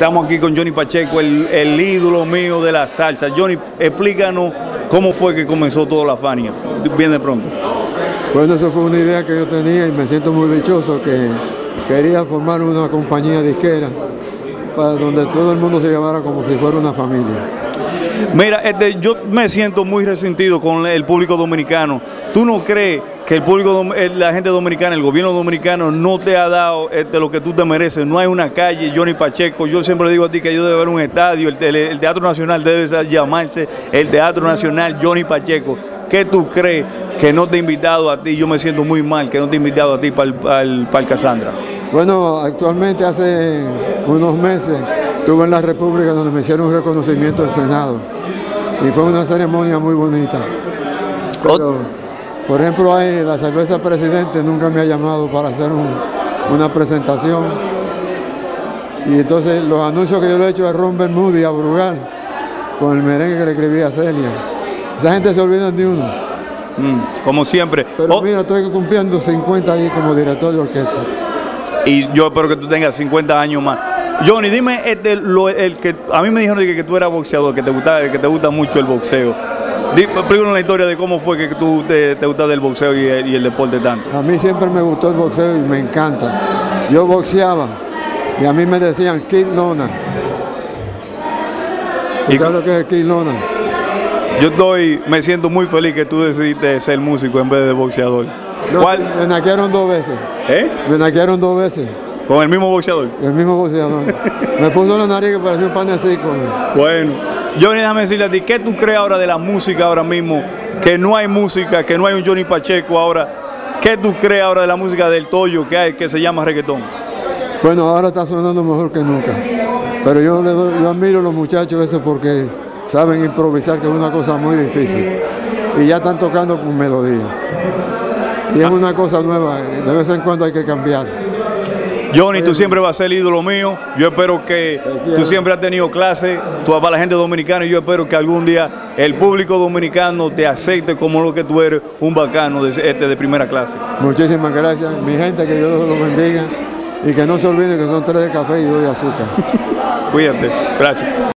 Estamos aquí con Johnny Pacheco, el, ídolo mío de la salsa. Johnny, explícanos cómo fue que comenzó toda la Fania. Bien de pronto. Bueno, eso fue una idea que yo tenía y me siento muy dichoso que quería formar una compañía disquera para donde todo el mundo se llevara como si fuera una familia. Mira, este, yo me siento muy resentido con el público dominicano. ¿Tú no crees que el público, eh, la gente dominicana, el gobierno dominicano no te ha dado este, lo que tú te mereces? No hay una calle, Johnny Pacheco. Yo siempre le digo a ti que yo debe haber un estadio. El, Teatro Nacional debe llamarse el Teatro Nacional Johnny Pacheco. ¿Qué tú crees que no te he invitado a ti? Yo me siento muy mal que no te he invitado a ti para el, para el Casandra. Bueno, actualmente hace unos meses estuve en la República donde me hicieron un reconocimiento del Senado y fue una ceremonia muy bonita. Pero, por ejemplo, ahí la cerveza presidente nunca me ha llamado para hacer un- una presentación. Y entonces los anuncios que yo le he hecho a Ron Bermúdez y a Brugal con el merengue que le escribí a Celia. Esa gente se olvida de uno. Mm, como siempre. Pero Oh, mira, estoy cumpliendo 50 ahí como director de orquesta. y yo espero que tú tengas 50 años más. Johnny, dime este, el que a mí me dijeron que, que tú eras boxeador, que te gusta, que te gusta mucho el boxeo. Explícanos la historia de cómo fue que tú te, te gustaba el boxeo y el, y el deporte tanto. A mí siempre me gustó el boxeo y me encanta. Yo boxeaba y a mí me decían Kid Lona. ¿Tú Y sabes lo que es el Kid Lona? Yo estoy, me siento muy feliz que tú decidiste ser músico en vez de boxeador. No, ¿Cuál? Me naquearon dos veces. ¿Eh? Me naquearon dos veces. Con el mismo boxeador. El mismo boxeador. me puso la nariz que parecía un panecico. Bueno, Johnny, déjame decirle a ti, ¿qué tú crees ahora de la música ahora mismo? Que no hay música, que no hay un Johnny Pacheco ahora. ¿Qué tú crees ahora de la música del Toyo que hay, que se llama reggaetón? Bueno, ahora está sonando mejor que nunca. Pero yo, le doy- yo admiro a los muchachos eso porque saben improvisar, que es una cosa muy difícil. Y ya están tocando con melodía. Y es una cosa nueva, de vez en cuando hay que cambiar. Johnny, tú siempre vas a ser el ídolo mío. Yo espero que tú siempre has tenido clase, tú para la gente dominicana y yo espero que algún día el público dominicano te acepte como lo que tú eres, un bacano de, este, de primera clase. Muchísimas gracias, mi gente, que Dios los bendiga y que no se olviden que son tres de café y dos de azúcar. Cuídate. Gracias.